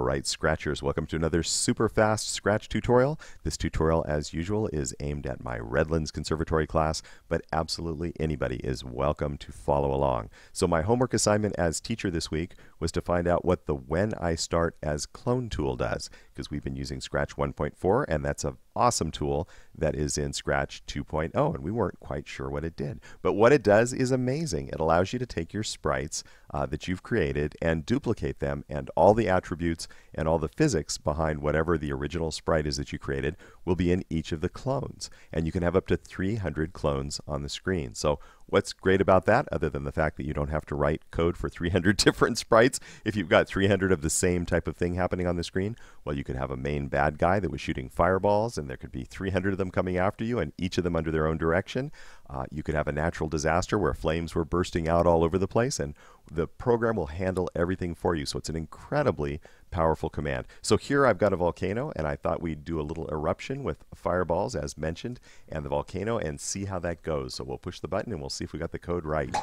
Alright Scratchers, welcome to another super fast Scratch tutorial. This tutorial as usual is aimed at my Redlands Conservatory class, but absolutely anybody is welcome to follow along. So my homework assignment as teacher this week was to find out what the When I Start as Clone tool does, because we've been using Scratch 1.4 and that's an awesome tool that is in Scratch 2.0 and we weren't quite sure what it did. But what it does is amazing. It allows you to take your sprites uh, that you've created and duplicate them and all the attributes and all the physics behind whatever the original sprite is that you created will be in each of the clones. And you can have up to 300 clones on the screen. So what's great about that, other than the fact that you don't have to write code for 300 different sprites, if you've got 300 of the same type of thing happening on the screen, well, you could have a main bad guy that was shooting fireballs, and there could be 300 of them coming after you, and each of them under their own direction. Uh, you could have a natural disaster where flames were bursting out all over the place, and the program will handle everything for you. So it's an incredibly powerful command. So here I've got a volcano, and I thought we'd do a little eruption with fireballs, as mentioned, and the volcano, and see how that goes. So we'll push the button, and we'll see if we got the code right.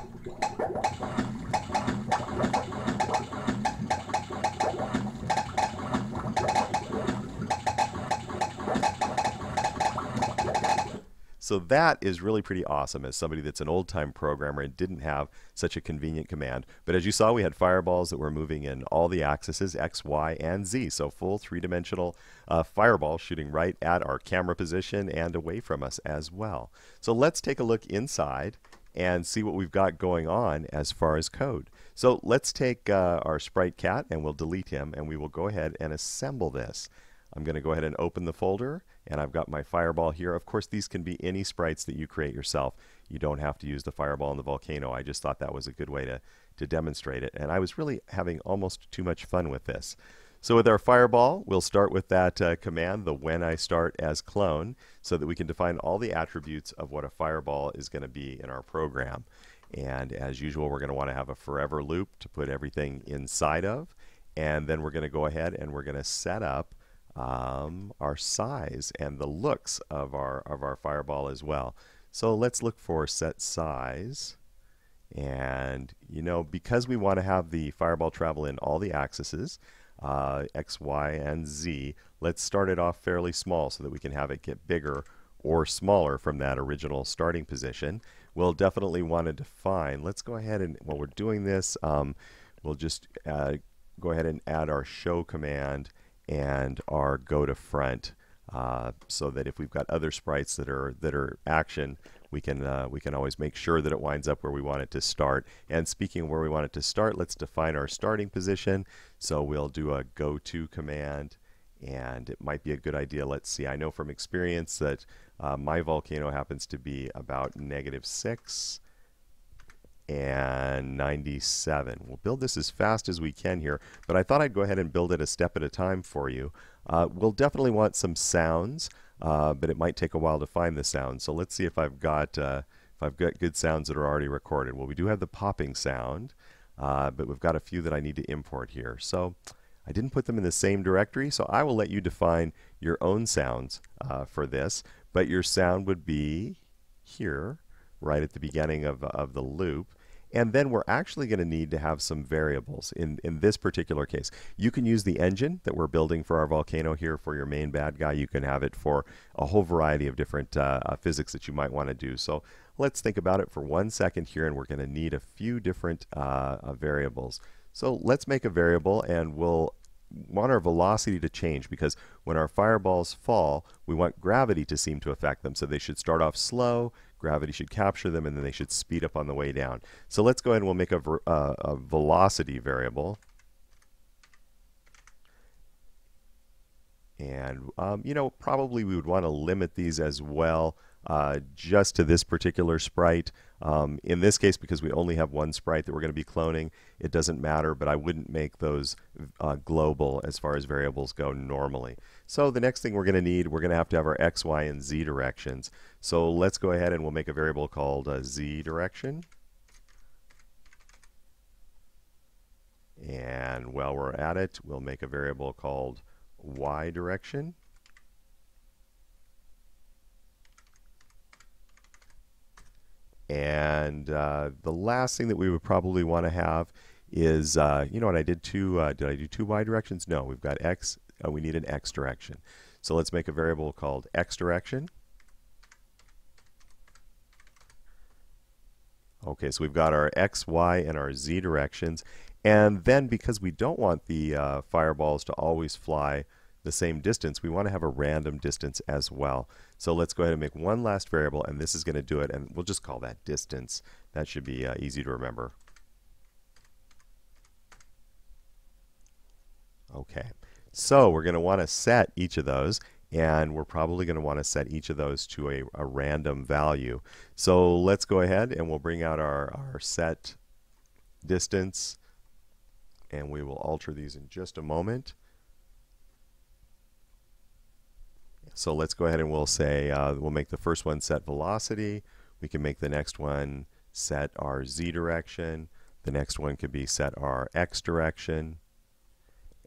So that is really pretty awesome as somebody that's an old time programmer and didn't have such a convenient command. But as you saw, we had fireballs that were moving in all the axes, X, Y, and Z. So full three dimensional uh, fireball shooting right at our camera position and away from us as well. So let's take a look inside and see what we've got going on as far as code. So let's take uh, our sprite cat and we'll delete him and we will go ahead and assemble this. I'm going to go ahead and open the folder and I've got my fireball here. Of course, these can be any sprites that you create yourself. You don't have to use the fireball and the volcano. I just thought that was a good way to, to demonstrate it. And I was really having almost too much fun with this. So with our fireball, we'll start with that uh, command, the when I start as clone, so that we can define all the attributes of what a fireball is going to be in our program. And as usual, we're going to want to have a forever loop to put everything inside of. And then we're going to go ahead and we're going to set up um, our size and the looks of our, of our fireball as well. So let's look for set size. And, you know, because we want to have the fireball travel in all the axes, uh, X, Y, and Z, let's start it off fairly small so that we can have it get bigger or smaller from that original starting position. We'll definitely want to define, let's go ahead and, while we're doing this, um, we'll just uh, go ahead and add our show command and our go to front uh, so that if we've got other sprites that are that are action we can uh, we can always make sure that it winds up where we want it to start. And speaking of where we want it to start let's define our starting position. So we'll do a go to command and it might be a good idea. Let's see. I know from experience that uh, my volcano happens to be about negative 6 and 97. We'll build this as fast as we can here, but I thought I'd go ahead and build it a step at a time for you. Uh, we'll definitely want some sounds, uh, but it might take a while to find the sounds. So let's see if I've got uh, if I've got good sounds that are already recorded. Well, we do have the popping sound, uh, but we've got a few that I need to import here. So I didn't put them in the same directory, so I will let you define your own sounds uh, for this, but your sound would be here right at the beginning of, of the loop. And then we're actually going to need to have some variables in, in this particular case. You can use the engine that we're building for our volcano here for your main bad guy. You can have it for a whole variety of different uh, uh, physics that you might want to do. So let's think about it for one second here, and we're going to need a few different uh, uh, variables. So let's make a variable, and we'll want our velocity to change because when our fireballs fall, we want gravity to seem to affect them. So they should start off slow, gravity should capture them, and then they should speed up on the way down. So let's go ahead and we'll make a, uh, a velocity variable. And, um, you know, probably we would want to limit these as well uh, just to this particular sprite. Um, in this case, because we only have one sprite that we're going to be cloning, it doesn't matter, but I wouldn't make those uh, global as far as variables go normally. So the next thing we're going to need, we're going to have to have our x, y, and z directions. So let's go ahead and we'll make a variable called uh, z direction. And while we're at it, we'll make a variable called y direction. And uh, the last thing that we would probably want to have is, uh, you know what, I did two, uh, did I do two y directions? No, we've got x, uh, we need an x direction. So let's make a variable called x direction. Okay, so we've got our x, y, and our z directions. And then because we don't want the uh, fireballs to always fly the same distance, we want to have a random distance as well. So let's go ahead and make one last variable, and this is going to do it, and we'll just call that distance. That should be uh, easy to remember. Okay, so we're going to want to set each of those, and we're probably going to want to set each of those to a, a random value. So let's go ahead and we'll bring out our, our set distance, and we will alter these in just a moment. So let's go ahead and we'll say, uh, we'll make the first one set velocity. We can make the next one set our z direction. The next one could be set our x direction.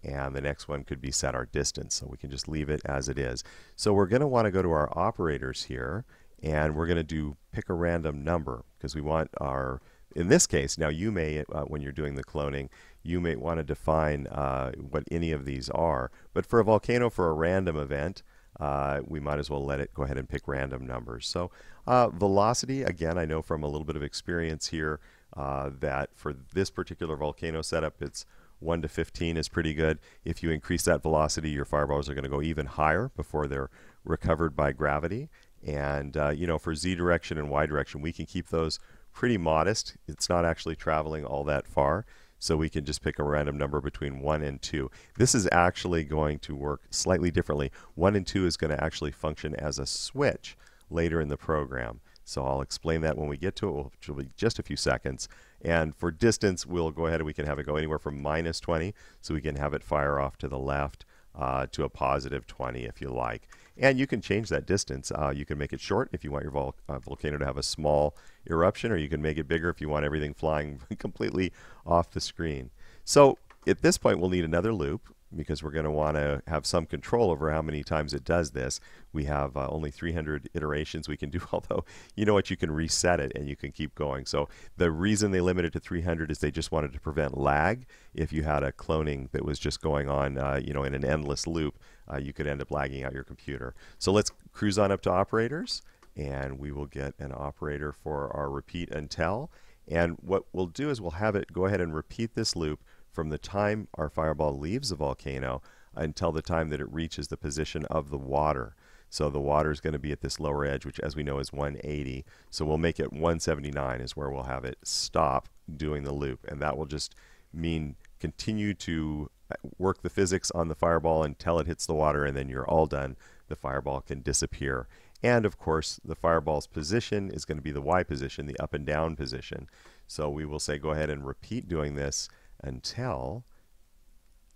And the next one could be set our distance. So we can just leave it as it is. So we're going to want to go to our operators here. And we're going to do pick a random number because we want our in this case, now you may, uh, when you're doing the cloning, you may want to define uh, what any of these are. But for a volcano, for a random event, uh, we might as well let it go ahead and pick random numbers. So uh, velocity, again, I know from a little bit of experience here uh, that for this particular volcano setup, it's 1 to 15 is pretty good. If you increase that velocity, your fireballs are going to go even higher before they're recovered by gravity. And, uh, you know, for z direction and y direction, we can keep those pretty modest. It's not actually traveling all that far. So we can just pick a random number between 1 and 2. This is actually going to work slightly differently. 1 and 2 is going to actually function as a switch later in the program. So I'll explain that when we get to it, which will be just a few seconds. And for distance, we'll go ahead and we can have it go anywhere from minus 20, so we can have it fire off to the left uh, to a positive 20 if you like. And you can change that distance. Uh, you can make it short if you want your vol uh, volcano to have a small eruption, or you can make it bigger if you want everything flying completely off the screen. So at this point, we'll need another loop because we're going to want to have some control over how many times it does this. We have uh, only 300 iterations we can do, although you know what, you can reset it and you can keep going. So the reason they limited to 300 is they just wanted to prevent lag. If you had a cloning that was just going on, uh, you know, in an endless loop, uh, you could end up lagging out your computer. So let's cruise on up to operators and we will get an operator for our repeat until. And what we'll do is we'll have it go ahead and repeat this loop from the time our fireball leaves the volcano until the time that it reaches the position of the water. So the water is going to be at this lower edge, which as we know is 180. So we'll make it 179 is where we'll have it stop doing the loop. And that will just mean continue to uh, work the physics on the fireball until it hits the water and then you're all done. The fireball can disappear. And of course, the fireball's position is going to be the Y position, the up and down position. So we will say go ahead and repeat doing this until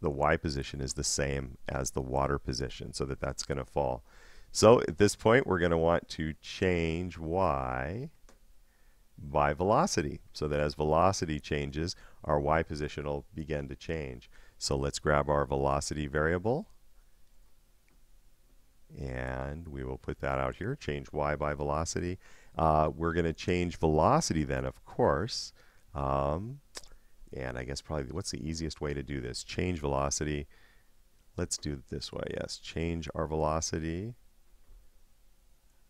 the y position is the same as the water position so that that's going to fall. So at this point we're going to want to change y by velocity so that as velocity changes our y position will begin to change. So let's grab our velocity variable and we will put that out here, change y by velocity. Uh, we're going to change velocity then, of course. Um, and I guess probably what's the easiest way to do this? Change velocity. Let's do it this way. Yes, change our velocity.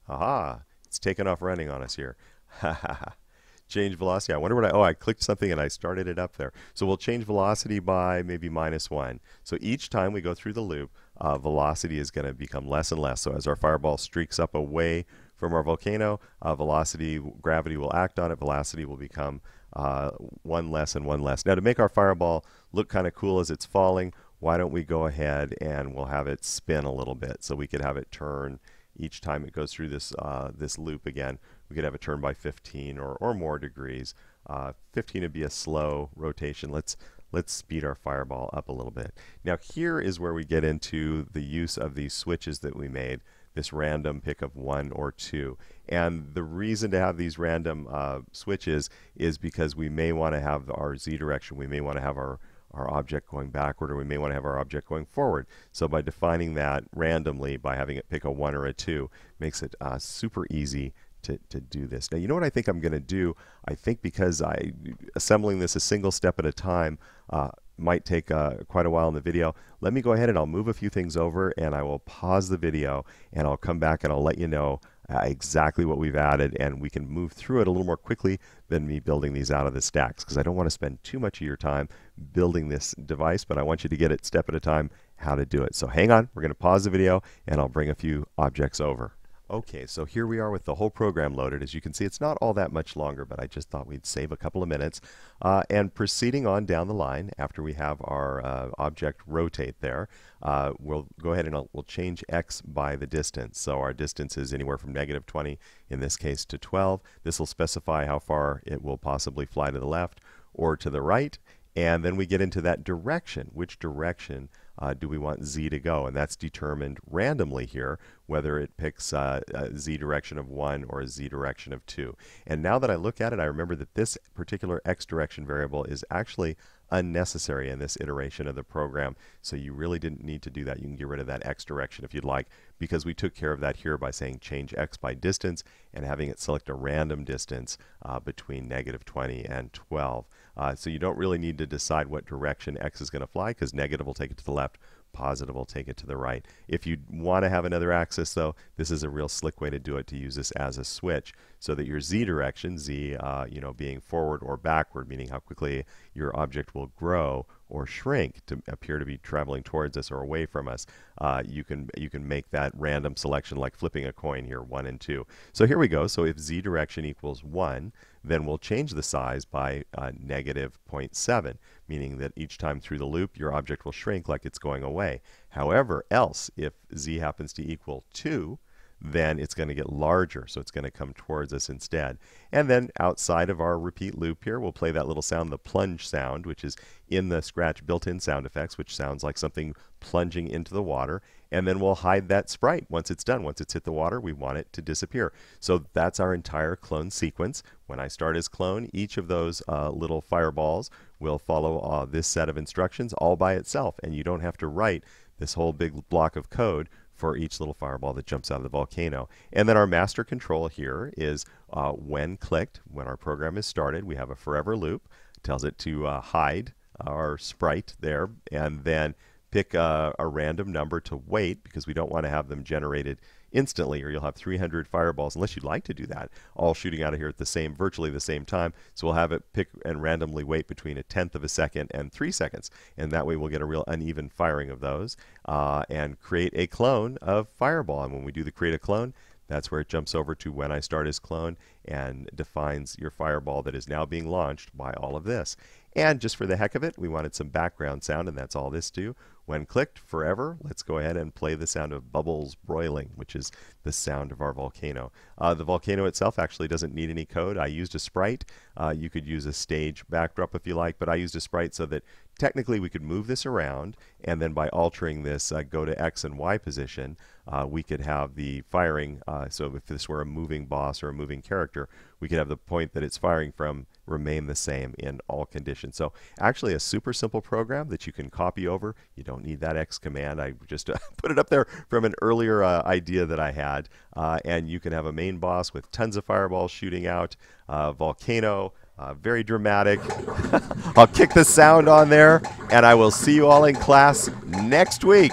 Aha, it's taken off running on us here. change velocity. I wonder what I, oh, I clicked something and I started it up there. So we'll change velocity by maybe minus one. So each time we go through the loop, uh, velocity is going to become less and less. So as our fireball streaks up away from our volcano, uh, velocity, gravity will act on it, velocity will become uh, one less and one less. Now to make our fireball look kind of cool as it's falling, why don't we go ahead and we'll have it spin a little bit so we could have it turn each time it goes through this uh, this loop again. We could have it turn by 15 or, or more degrees. Uh, 15 would be a slow rotation. Let's let's speed our fireball up a little bit. Now here is where we get into the use of these switches that we made this random pick of one or two. And the reason to have these random uh, switches is because we may want to have our z direction, we may want to have our, our object going backward, or we may want to have our object going forward. So by defining that randomly, by having it pick a one or a two, makes it uh, super easy to, to do this. Now, you know what I think I'm going to do? I think because I assembling this a single step at a time uh, might take uh, quite a while in the video. Let me go ahead and I'll move a few things over and I will pause the video and I'll come back and I'll let you know uh, exactly what we've added and we can move through it a little more quickly than me building these out of the stacks because I don't want to spend too much of your time building this device but I want you to get it step at a time how to do it. So hang on, we're going to pause the video and I'll bring a few objects over. Okay, so here we are with the whole program loaded. As you can see, it's not all that much longer, but I just thought we'd save a couple of minutes. Uh, and proceeding on down the line, after we have our uh, object rotate there, uh, we'll go ahead and we'll change x by the distance. So our distance is anywhere from negative 20, in this case, to 12. This will specify how far it will possibly fly to the left or to the right. And then we get into that direction, which direction uh, do we want z to go? And that's determined randomly here, whether it picks uh, a z direction of 1 or a z direction of 2. And now that I look at it, I remember that this particular x direction variable is actually unnecessary in this iteration of the program. So you really didn't need to do that. You can get rid of that x direction if you'd like because we took care of that here by saying change x by distance and having it select a random distance uh, between negative 20 and 12. Uh, so you don't really need to decide what direction x is going to fly because negative will take it to the left, positive will take it to the right. If you want to have another axis though, this is a real slick way to do it to use this as a switch so that your z direction, z uh, you know being forward or backward, meaning how quickly your object will grow or shrink to appear to be traveling towards us or away from us, uh, you can you can make that random selection like flipping a coin here, 1 and 2. So here we go. So if z direction equals 1, then we'll change the size by uh, negative 0.7, meaning that each time through the loop, your object will shrink like it's going away. However, else, if z happens to equal 2, then it's going to get larger, so it's going to come towards us instead. And then outside of our repeat loop here, we'll play that little sound, the plunge sound, which is in the Scratch built-in sound effects, which sounds like something plunging into the water. And then we'll hide that sprite once it's done. Once it's hit the water, we want it to disappear. So that's our entire clone sequence. When I start as clone, each of those uh, little fireballs will follow uh, this set of instructions all by itself. And you don't have to write this whole big block of code for each little fireball that jumps out of the volcano. And then our master control here is uh, when clicked, when our program is started, we have a forever loop. Tells it to uh, hide our sprite there and then pick a, a, random number to wait because we don't want to have them generated instantly or you'll have 300 fireballs unless you'd like to do that all shooting out of here at the same virtually the same time so we'll have it pick and randomly wait between a tenth of a second and three seconds and that way we'll get a real uneven firing of those uh, and create a clone of fireball and when we do the create a clone that's where it jumps over to when I start as clone and defines your fireball that is now being launched by all of this. And just for the heck of it, we wanted some background sound, and that's all this do. When clicked, forever, let's go ahead and play the sound of bubbles broiling, which is the sound of our volcano. Uh, the volcano itself actually doesn't need any code. I used a sprite. Uh, you could use a stage backdrop if you like, but I used a sprite so that technically we could move this around, and then by altering this uh, go to X and Y position, uh, we could have the firing. Uh, so if this were a moving boss or a moving character, we could have the point that it's firing from remain the same in all conditions. So actually a super simple program that you can copy over. You don't need that X command. I just uh, put it up there from an earlier uh, idea that I had. Uh, and you can have a main boss with tons of fireballs shooting out, uh, volcano, uh, very dramatic. I'll kick the sound on there, and I will see you all in class next week.